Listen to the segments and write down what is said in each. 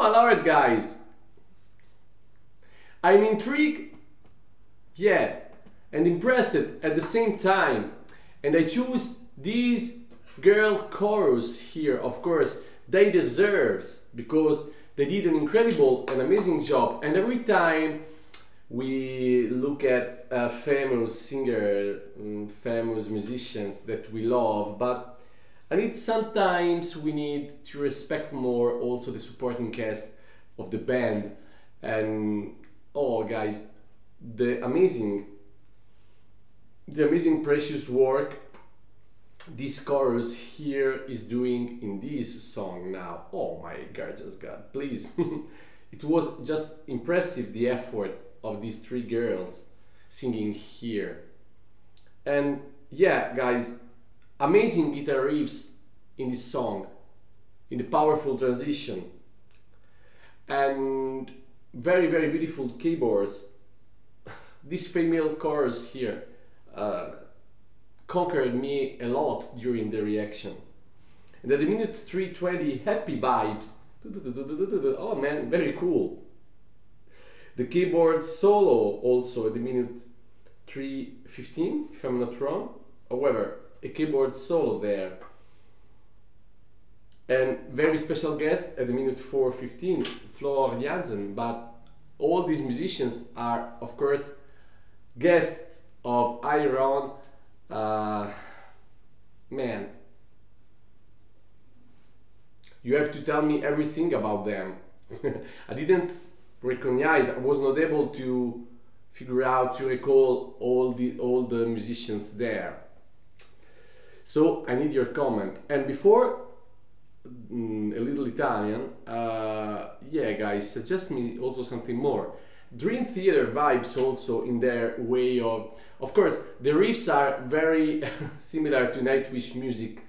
my lord, guys! I'm intrigued, yeah, and impressed at the same time. And I choose these girl chorus here, of course, they deserves because they did an incredible and amazing job. And every time we look at a famous singer, mm, famous musicians that we love, but I need sometimes we need to respect more also the supporting cast of the band and oh guys the amazing the amazing precious work this chorus here is doing in this song now. Oh my gorgeous god please. It was just impressive the effort of these three girls singing here. And yeah guys amazing guitar riffs in this song in the powerful transition and very very beautiful keyboards this female chorus here uh, conquered me a lot during the reaction. And at the minute 320, happy vibes. Oh man, very cool. The keyboard solo also at the minute 315, if I'm not wrong. However, a keyboard solo there. And very special guest at the minute 415, Floor Jansen. But all these musicians are, of course, guests of Ayreon uh, man, you have to tell me everything about them. I didn't recognize, I was not able to figure out to recall all the all the musicians there. So I need your comment. And before mm, a little Italian, uh, yeah, guys, suggest me also something more. Dream Theater vibes also in their way of, of course, the riffs are very similar to Nightwish music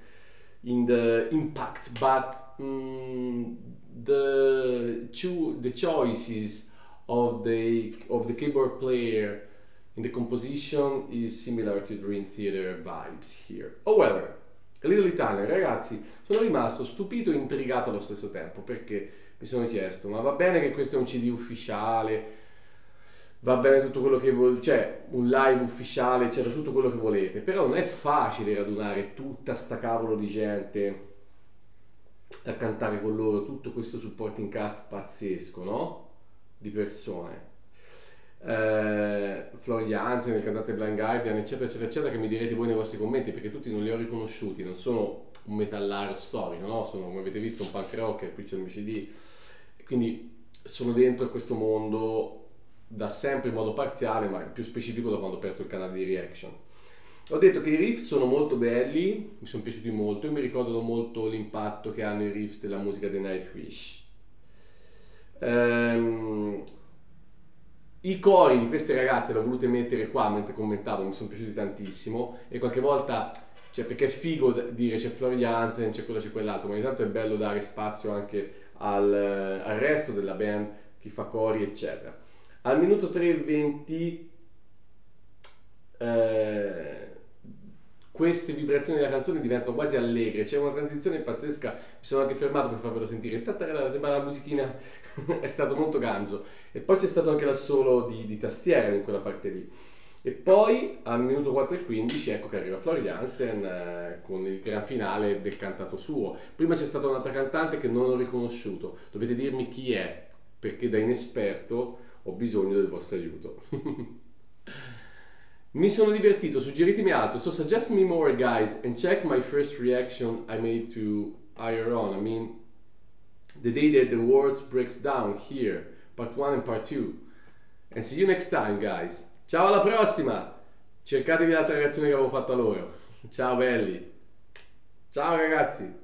in the impact, but um, the cho the choices of the of the keyboard player in the composition is similar to Dream Theater vibes here. However, Little Italian, ragazzi, sono rimasto stupito e intrigato allo stesso tempo perché mi sono chiesto, ma va bene che questo è un CD ufficiale, va bene tutto quello che volete, cioè un live ufficiale, eccetera, tutto quello che volete, però non è facile radunare tutta sta cavolo di gente a cantare con loro, tutto questo supporting cast pazzesco, no? Di persone. Eh, Florian Hansen, il cantante Blind Guardian, eccetera, eccetera, eccetera, che mi direte voi nei vostri commenti, perché tutti non li ho riconosciuti, non sono un metallaro storico, no? Sono, come avete visto, un punk rocker, qui c'è il mio quindi sono dentro questo mondo da sempre in modo parziale, ma più specifico da quando ho aperto il canale di reaction. Ho detto che i riff sono molto belli, mi sono piaciuti molto e mi ricordano molto l'impatto che hanno i riff della musica dei Nightwish. Ehm, I cori di queste ragazze le ho volute mettere qua mentre commentavo, mi sono piaciuti tantissimo e qualche volta, cioè perché è figo dire c'è Florianzen, c'è quello, c'è quell'altro, ma ogni tanto è bello dare spazio anche al, al resto della band, chi fa cori eccetera. Al minuto 3.20 eh, queste vibrazioni della canzone diventano quasi allegre, c'è una transizione pazzesca, mi sono anche fermato per farvelo sentire, sembra la musichina, è stato molto ganzo. E poi c'è stato anche l'assolo di, di tastiera in quella parte lì. E poi al minuto 4.15 ecco che arriva Florian Hansen eh, con il gran finale del cantato suo. Prima c'è stata un'altra cantante che non ho riconosciuto, dovete dirmi chi è, perché da inesperto ho bisogno del vostro aiuto. Mi sono divertito, suggeritemi altro. So suggest me more guys and check my first reaction I made to Iron. I mean, the day that the world breaks down here, part 1 and part 2. And see you next time guys. Ciao alla prossima! Cercatevi l'altra reazione che avevo fatto a. Ciao belli! Ciao ragazzi!